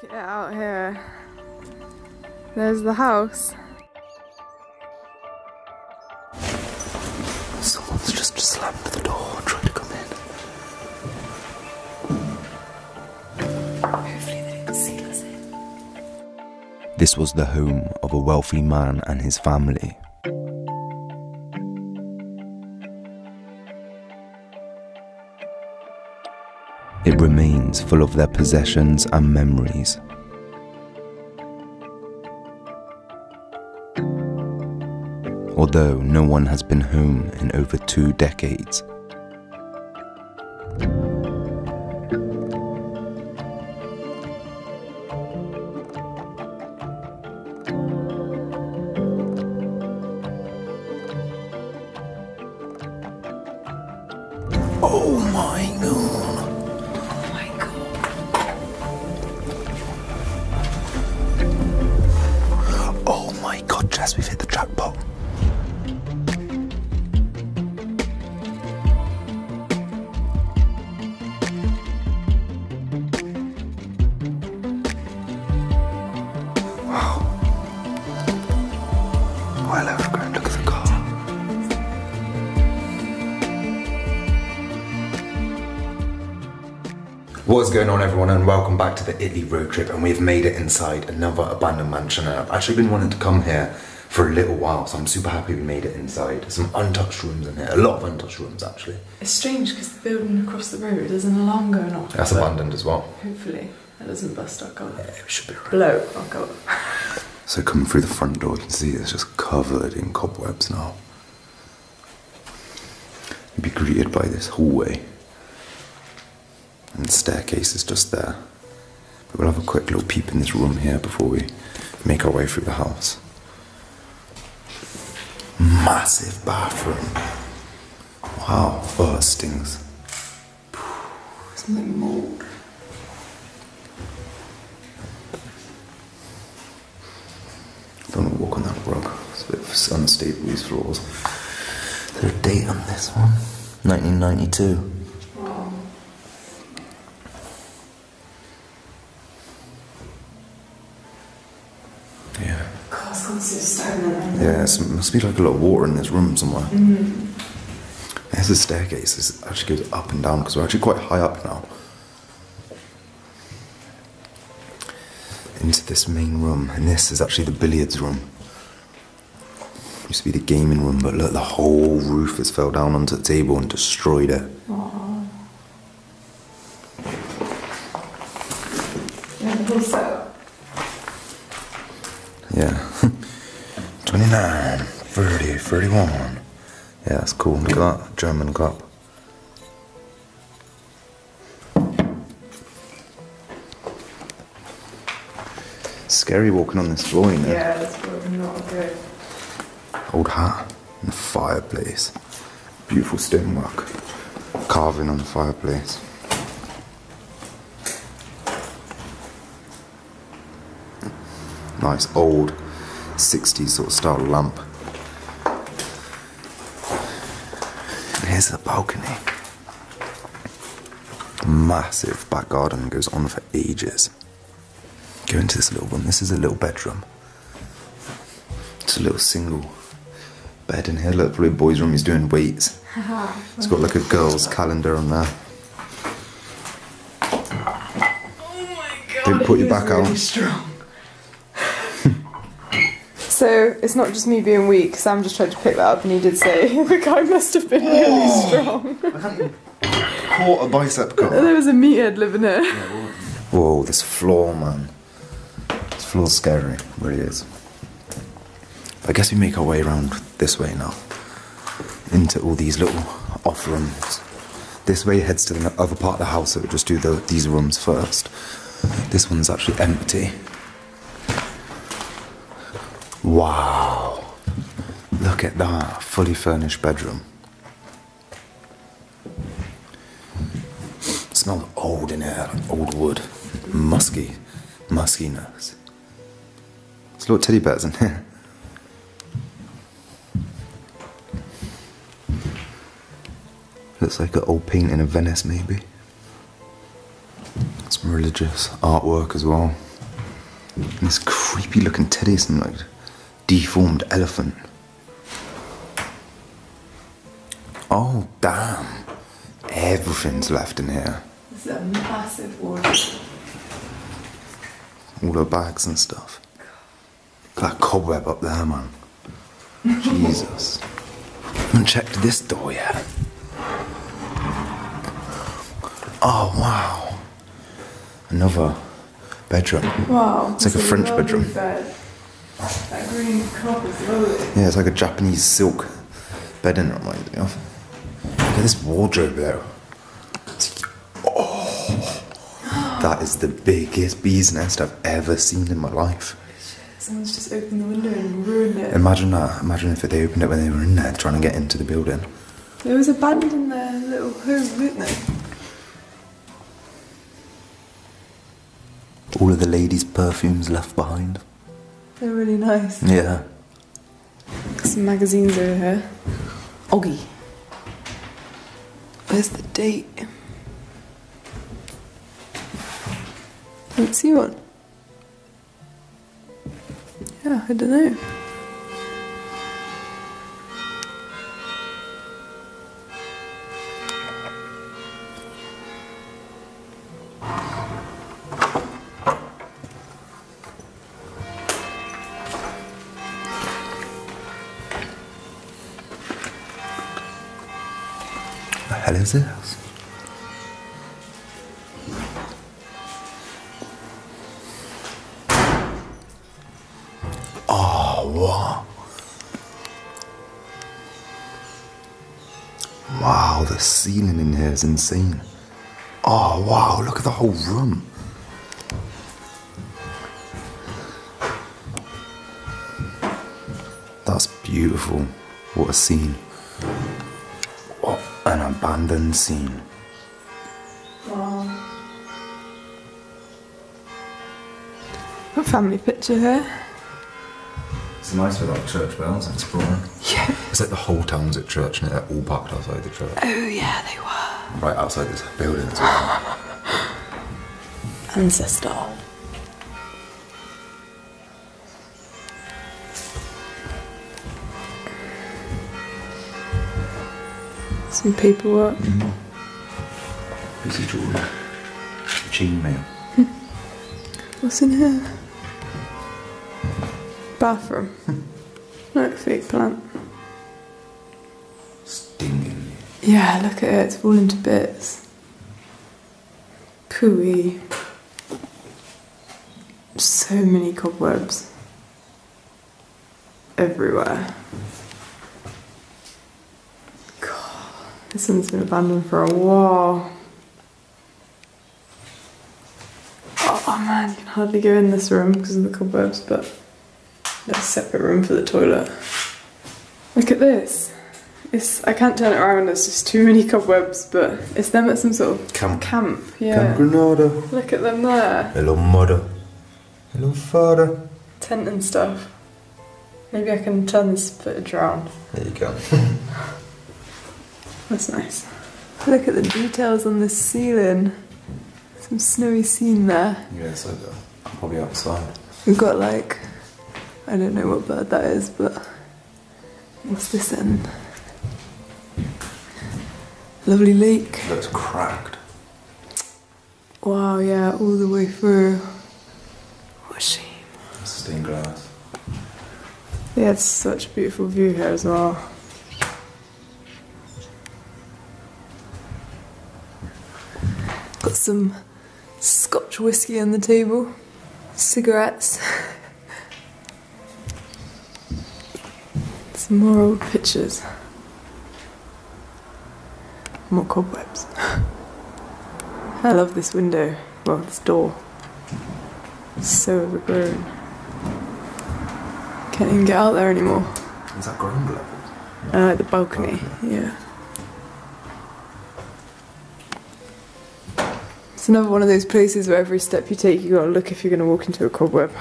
Check it out here. There's the house. Someone's just slammed the door, trying to come in. Hopefully they didn't seal us in. This was the home of a wealthy man and his family. It remains full of their possessions and memories. Although no one has been home in over two decades. Jess, we've hit the jackpot. What's going on, everyone, and welcome back to the Italy road trip. And we've made it inside another abandoned mansion. And I've actually been wanting to come here for a little while, so I'm super happy we made it inside. Some untouched rooms in here, a lot of untouched rooms actually. It's strange because the building across the road there's an alarm going off. That's abandoned as well. Hopefully that doesn't bust our car. Yeah, it should be right. Blow our car. So coming through the front door, you can see it's just covered in cobwebs now. You'd be greeted by this hallway. And the staircase is just there. But we'll have a quick little peep in this room here before we make our way through the house. Massive bathroom. Wow. Oh, it stings. It's like mold. Don't want to walk on that rug. It's a bit unstable, these floors. Is there a date on this one? 1992. Yeah. Car's gone so It must be like a lot of water in this room somewhere. Mm-hmm. There's a staircase. This actually goes up and down because we're actually quite high up now. Into this main room, and this is actually the billiards room. Used to be the gaming room, but look, the whole roof has fell down onto the table and destroyed it the whole setup. Yeah. 29, 30, 31. Yeah, that's cool. Look at that German cup. Scary walking on this floor, you know. Yeah, that's probably not good. Old hat and a fireplace. Beautiful stonework. Carving on the fireplace. Nice old 60s sort of style lamp. And here's the balcony. Massive back garden goes on for ages. Go into this little one. This is a little bedroom. It's a little single bed in here. Look, probably boy's room. He's doing weights. It's got like a girl's calendar on there. Oh my god. Don't put your back really out. strong. So it's not just me being weak. Sam just tried to pick that up and he did say the guy must have been really oh. strong. Caught a bicep cut. there was a meathead living here. Whoa, this floor, man. This floor's scary. It really is. I guess we make our way around this way now. Into all these little off rooms. This way heads to the other part of the house, so we'll just do the, these rooms first. This one's actually empty. Wow. Look at that. Fully furnished bedroom. smells old in here, old wood. Musky. Muskiness. There's little teddy bears in here. Looks like an old painting of Venice, maybe. Some religious artwork as well. This creepy looking teddy, some like deformed elephant. Oh damn! Everything's left in here. This is a massive wardrobe. All the bags and stuff. That cobweb up there, man. Jesus. I haven't checked this door yet. Oh wow. Another bedroom. Wow. It's like a French bedroom. Bed. That green lovely. Yeah, it's like a Japanese silk bedding it reminds me of. Look at this wardrobe though. Oh, that is the biggest bee's nest I've ever seen in my life. Someone's just opened the window and ruined it. Imagine that. Imagine if they opened it when they were in there trying to get into the building. It was abandoned their little home, weren't they? All of the ladies' perfumes left behind. They're really nice. Yeah. Some magazines over here. Oggi. Where's the date? Don't see one. Yeah, I don't know. Is? Oh, wow. Wow, the ceiling in here is insane. Oh, wow, look at the whole room. That's beautiful. What a scene. What an abandoned scene. A family picture here. It's nice with like church bells exploring. Yeah. It's like the whole town's at church and they're all parked outside the church. Oh yeah, they were. Right outside this building as well. Ancestor. Some paperwork. Mm-hmm. This is Jordan. Chain mail. What's in here? Bathroom. no, fake plant. Stinging. Yeah, look at it, it's falling to bits. Pooey. So many cobwebs. Everywhere. God, this one's been abandoned for a while. Oh man, you can hardly go in this room because of the cobwebs, but there's a separate room for the toilet. Look at this. It's I can't turn it around. There's just too many cobwebs, but it's them at some sort of Camp. Camp, yeah. Camp Granada. Look at them there, Hello, mother. Hello, father. tent and stuff. Maybe I can turn this footage around. There you go. That's nice. Look at the details on the ceiling. Some snowy scene there. yeah, it's like. Probably outside. We've got like, I don't know what bird that is, but what's this in? Lovely lake. Looks cracked. Wow, yeah, all the way through. What a shame. Stained glass. They had such a beautiful view here as well. Some Scotch whiskey on the table, cigarettes, some more old pictures, more cobwebs. I love this window, well, this door. It's so overgrown. Can't even get out there anymore. Is that ground level? Uh, the balcony, yeah. It's another one of those places where every step you take, you gotta look if you're gonna walk into a cobweb.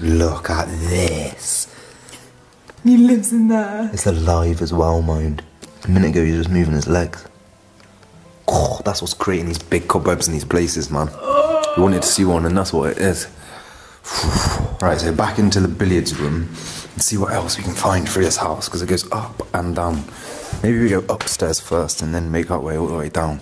Look at this. He lives in there. It's alive as well, mind. A minute ago, he was just moving his legs. Oh, that's what's creating these big cobwebs in these places, man. We wanted to see one, and that's what it is. Right, so back into the billiards room and see what else we can find for this house because it goes up and down. Maybe we go upstairs first and then make our way all the way down.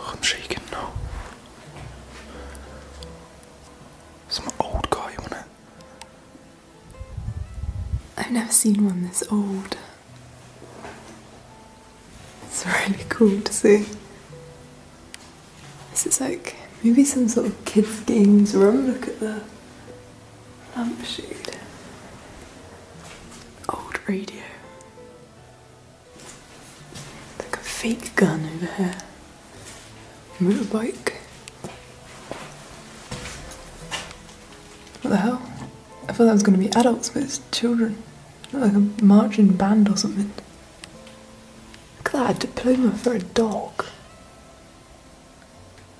I'm shaking now. Some old guy on it. I've never seen one this old. It's really cool to see. This is like maybe some sort of kids' games room. Look at the lampshade. Old radio. Like a fake gun over here. Motorbike. What the hell? I thought that was going to be adults, but it's children. Like a marching band or something. Look at that, a diploma for a dog.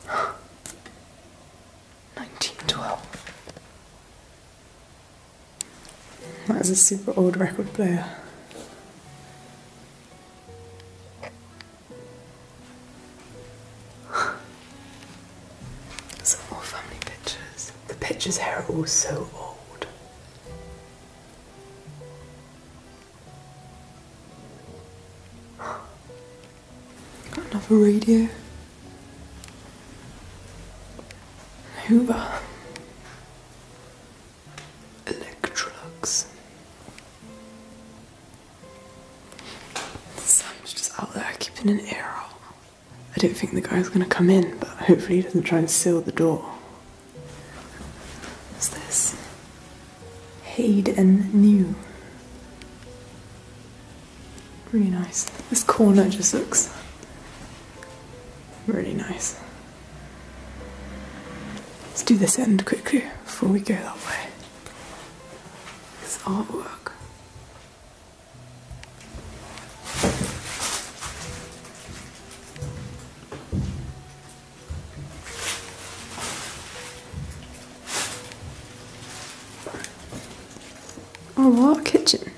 1912. That is a super old record player. Pictures here are so old. Got another radio. Hoover. Electrolux. Sam's just out there keeping an ear out. I don't think the guy's gonna come in, but hopefully he doesn't try and seal the door. Hayden New. Really nice. This corner just looks really nice. Let's do this end quickly before we go that way. This artwork. Oh? Kitchen.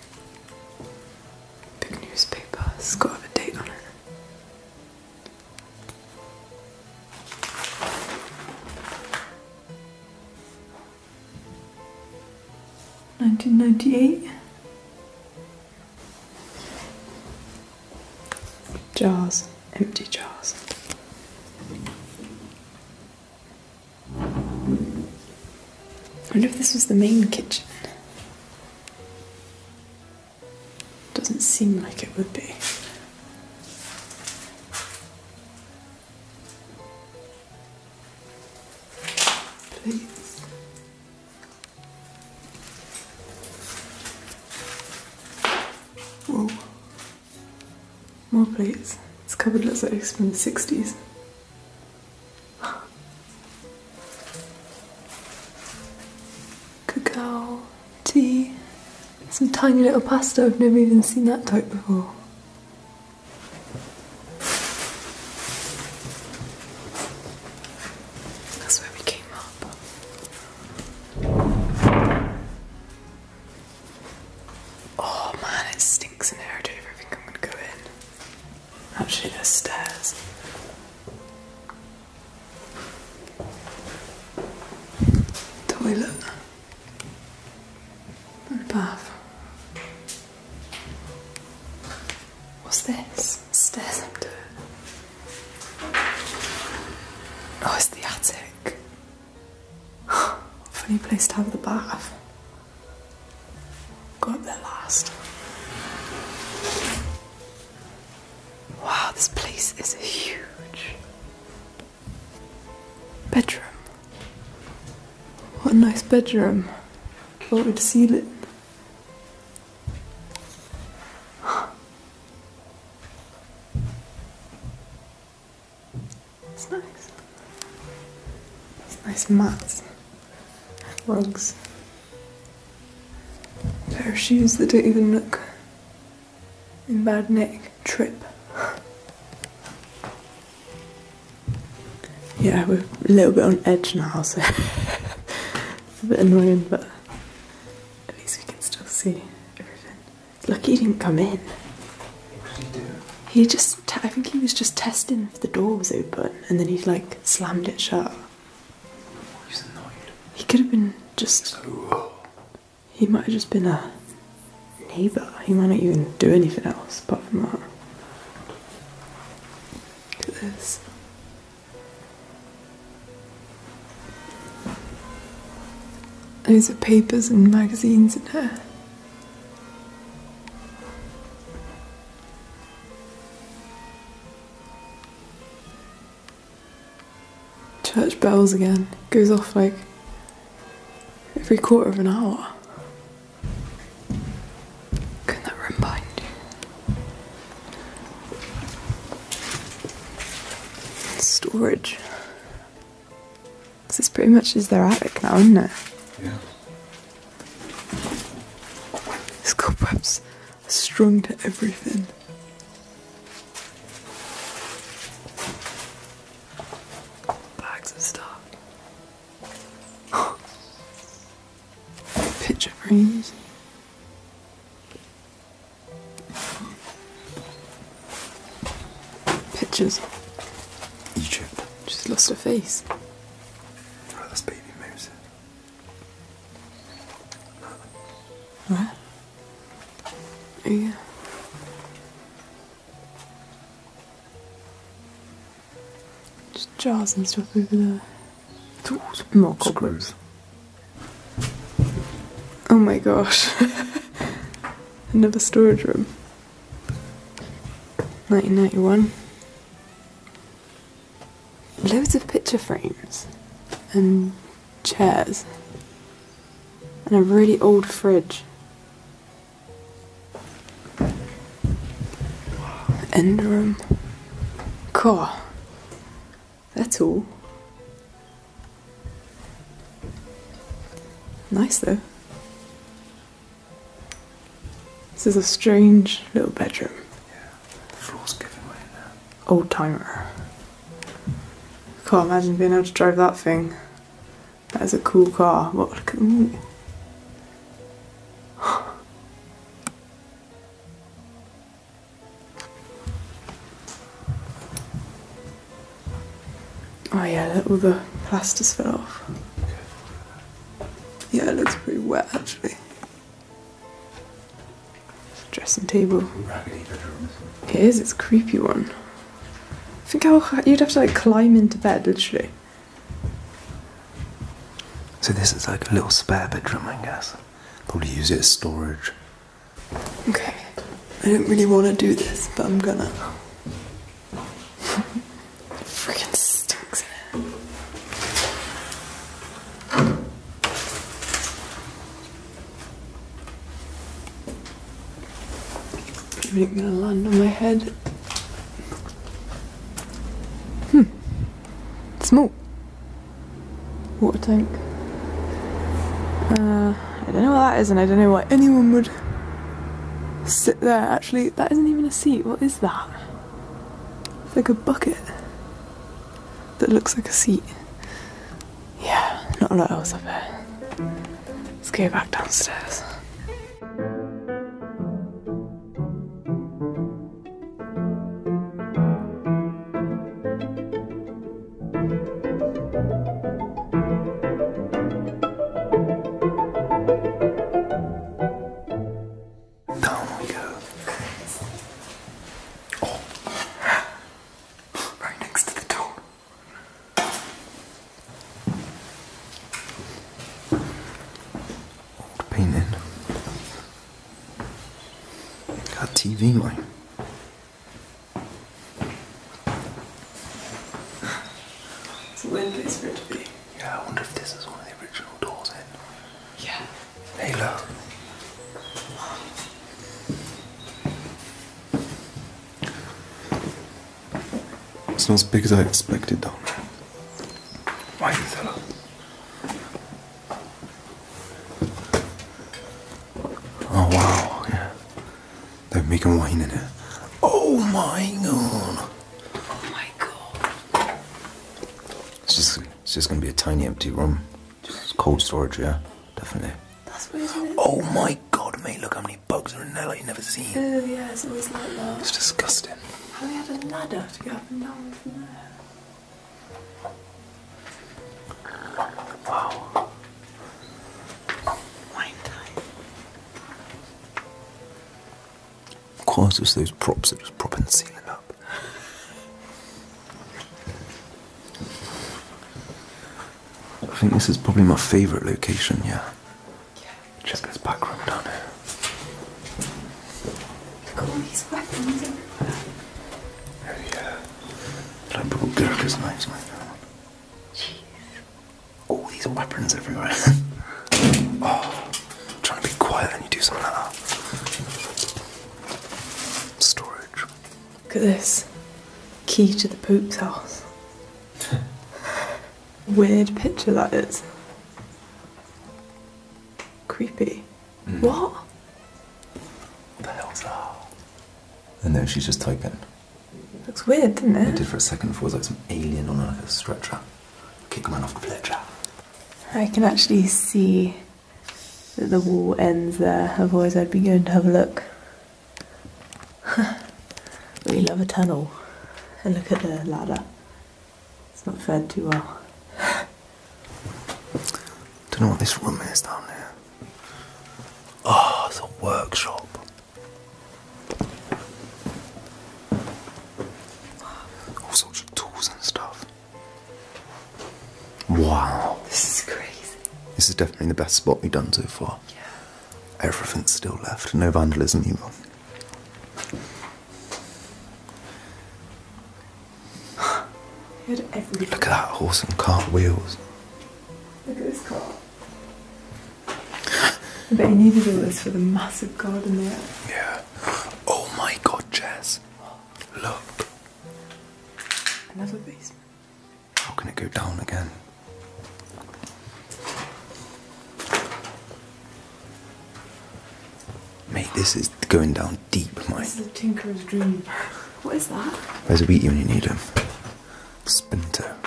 Cupboard looks like it's from the 60s. Cacao, tea, some tiny little pasta. I've never even seen that type before. Bedroom. What a nice bedroom. Vaulted ceiling. It's nice. It's nice mats, rugs, pair of shoes that don't even look in bad nick. Trip. Yeah, we're a little bit on edge now, so it's a bit annoying, but at least we can still see everything. It's lucky he didn't come in. He just, I think he was just testing if the door was open, and then he like slammed it shut. He's annoyed. He could have been just, Oh, he might have just been a neighbour. He might not even do anything else apart from that. Look at this. Loads of papers and magazines in here. Church bells again. Goes off like every quarter of an hour. In that. Storage. This is pretty much is their attic now, isn't it? Cobwebs strung to everything. Bags of stuff. Picture frames. Pictures. Egypt. She's lost her face. Oh, that's baby Moses. Where? Jars and stuff over there. Tools. More cobwebs. Oh my gosh. Another storage room. 1991. Loads of picture frames and chairs. And a really old fridge. End room. Car. All. Nice though. This is a strange little bedroom. Yeah, The floor's giving way now. Old timer. Can't imagine being able to drive that thing. That is a cool car. What? Ooh. All the plasters fell off. Yeah, it looks pretty wet actually. Dressing table. It is, it's a creepy one. I think how you'd have to like climb into bed, literally. So this is like a little spare bedroom, I guess. Probably use it as storage. Okay. I don't really want to do this, but I'm gonna. Freaking stinks in it. Everything gonna land on my head. Hmm. Small. Water tank. Uh, I don't know what that is, and I don't know why anyone would sit there. Actually, that isn't even a seat. What is that? It's like a bucket that looks like a seat. Yeah, not a lot else up there. Let's go back downstairs. Hey, look. It's not as big as I expected, down there. Why is that? Oh wow, yeah. They're making wine in it. Oh my god. Oh my god. It's just it's just gonna be a tiny empty room. Just cold storage, yeah, definitely. That's weird, isn't it? Oh my god, mate, look how many bugs are in there like you've never seen. Oh yeah, it's always like that. It's disgusting. How we had a ladder to go up and down from there. Wow. Wine time. Of course, it's those props that just propping the ceiling up. I think this is probably my favourite location, yeah. Check this back room down here. Look at all these weapons everywhere. Oh yeah. Like little Gurkha's knives that. Jeez. All these weapons everywhere. oh, trying to be quiet and you do something like that. Storage. Look at this. Key to the Pope's house. Weird picture that is. Creepy. Mm. What? What the hell's that? And then she's just typing. Looks weird, doesn't I it? did for a second before it was like some alien on like a stretcher. Kick man off the fletcher. I can actually see that the wall ends there, otherwise, I'd be going to have a look. we love a tunnel. And look at the ladder. It's not fed too well. Don't know what this room is down there. Oh, it's a workshop. All sorts of tools and stuff. Wow. This is crazy. This is definitely the best spot we've done so far. Yeah. Everything's still left. No vandalism either. You had everything. Look at that horse and cart wheels. I bet he needed all this for the massive garden there. Yeah. Oh my god, Jess. Look. Another basement. How can it go down again? Mate, this is going down deep, mate. This is a tinkerer's dream. What is that? Where's a Wheaty when you need him? Spinto.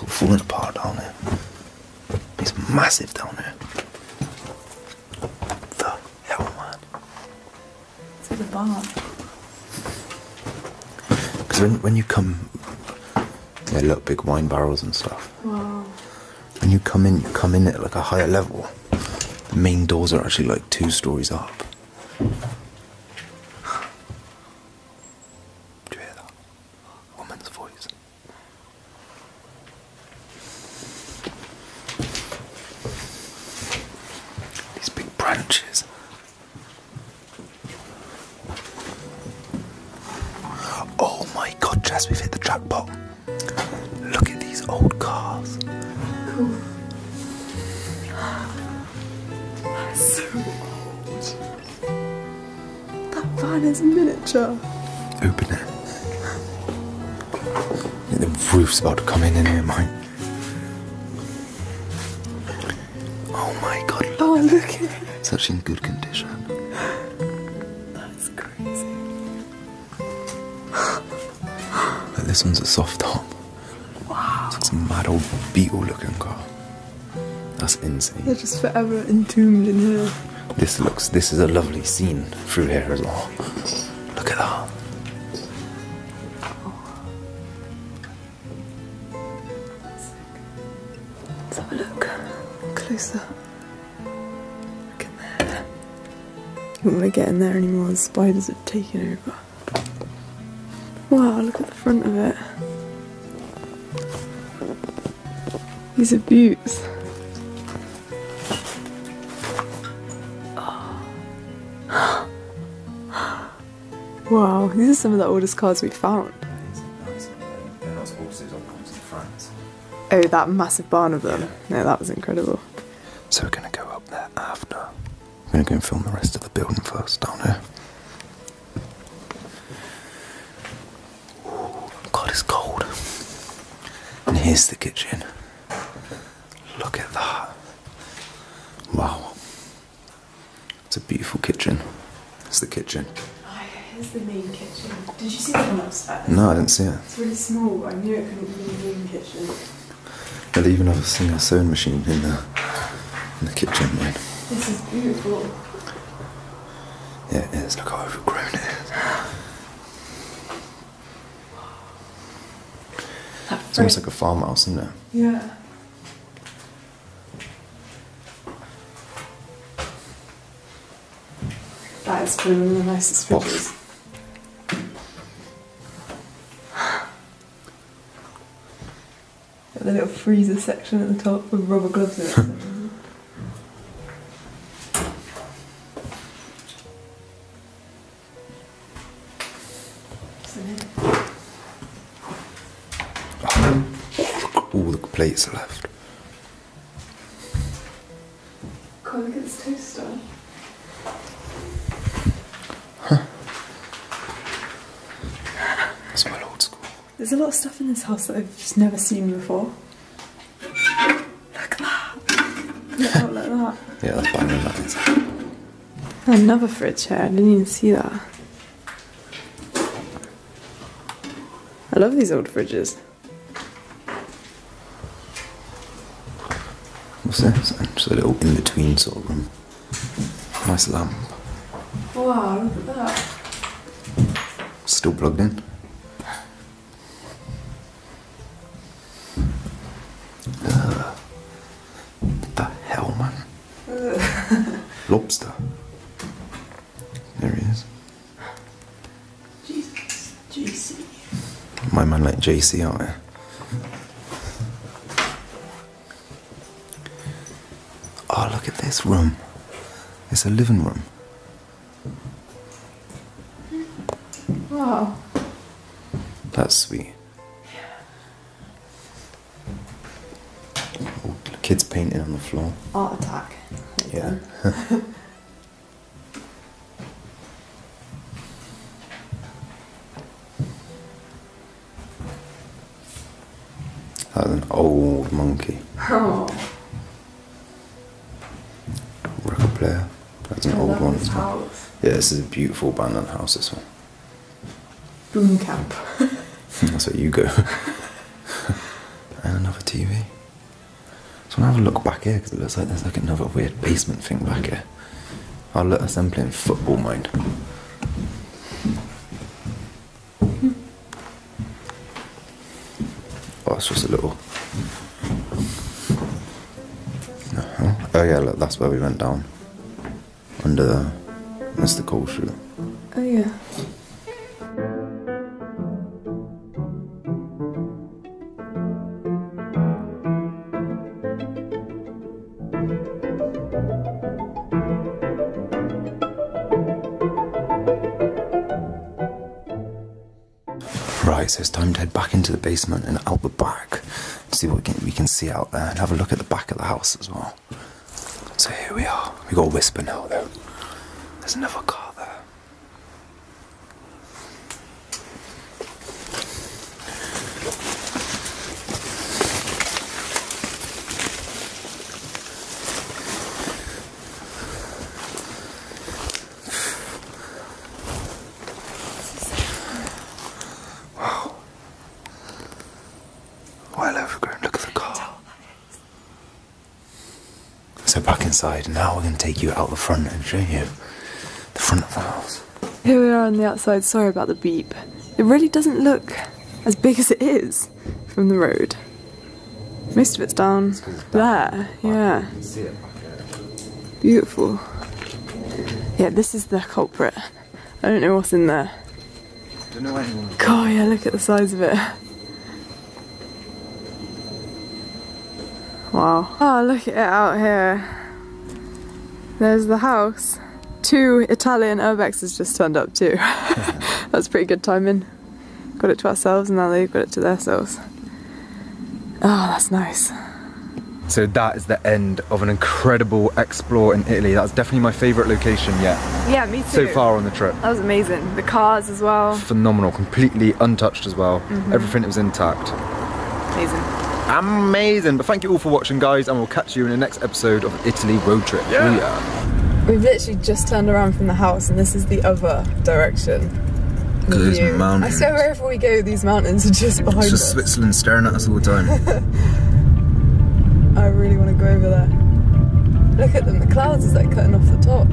All falling apart down there. It's massive down there. The hell, man. It's like a barn. Because when, when you come, yeah, look, big wine barrels and stuff. Wow. When you come in, you come in at like a higher level. The main doors are actually like two stories up. Is miniature. Open it. The roof's about to come in in here, mate. Oh my god, look. Oh, look at it. It's actually in good condition. That's crazy. This one's a soft top. Wow. It's like mad old beetle looking car. That's insane. They're just forever entombed in here. This looks, this is a lovely scene through here as well. Look at that. Let's have a look. Closer. Look in there. You to get in there anymore. The spiders have taken over. Wow, look at the front of it. These are beauts. Wow, these are some of the oldest cars we've found. Oh, that massive barn of them. No, that was incredible. So we're gonna go up there after. We're gonna go and film the rest of the building first down here. Ooh, God, it's cold. And here's the kitchen. Look at that. Wow. It's a beautiful kitchen. It's the kitchen. Here's the main kitchen. Did you see that one upstairs? No, I didn't see it. It's really small, I knew it couldn't be the main kitchen. They'll even have a single sewing machine in the in the kitchen, man. This is beautiful. Yeah, it is. Look how overgrown it is. It's almost like a farmhouse, isn't it? Yeah. That is probably one of the nicest What? Freezer section at the top with rubber gloves in it. All the plates are left. God, look at this toaster. That's well old school. There's a lot of stuff in this house that I've just never seen before. Another fridge here. I didn't even see that. I love these old fridges. What's this? Just a little in between sort of room. Nice lamp. Wow, look at that. Still plugged in. JC out here. Oh, look at this room. It's a living room. Wow. That's sweet. Oh, kids painting on the floor. Art attack. Yeah. this is a beautiful abandoned house. This one. Boom camp. That's where you go. and another TV. So I want to have a look back here because it looks like there's like another weird basement thing back here. Oh look, that's them playing football, mind. Oh, it's just a little. Uh-huh. Oh yeah, look, that's where we went down. Under the. That's the coal chute. Oh yeah. Right, so it's time to head back into the basement and out the back to see what we can, we can see out there and have a look at the back of the house as well. So here we are. We got a whisper now though. There's another car there. Well overgrown. Look at the car. So back inside. Now we're going to take you out the front and show you front of the house. Here we are on the outside. Sorry about the beep. It really doesn't look as big as it is from the road. Most of it's down there. Yeah. See it back there. Beautiful. Yeah, this is the culprit. I don't know what's in there. Don't know anyone. God, yeah, look at the size of it. Wow. Oh, look at it out here. There's the house. Two Italian urbexes just turned up too. That's pretty good timing. Got it to ourselves and now they've got it to themselves. Oh, that's nice. So that is the end of an incredible explore in Italy. That's definitely my favourite location yet Yeah, me too. so far on the trip. That was amazing. The cars as well. Phenomenal, completely untouched as well. Mm-hmm. Everything was intact. Amazing. Amazing. But thank you all for watching, guys, and we'll catch you in the next episode of Italy Road Trip. Yeah. We've literally just turned around from the house and this is the other direction. At those View. I swear wherever we go, these mountains are just behind It's just us. Switzerland staring at us all the time. I really want to go over there. Look at them, the clouds is like cutting off the top.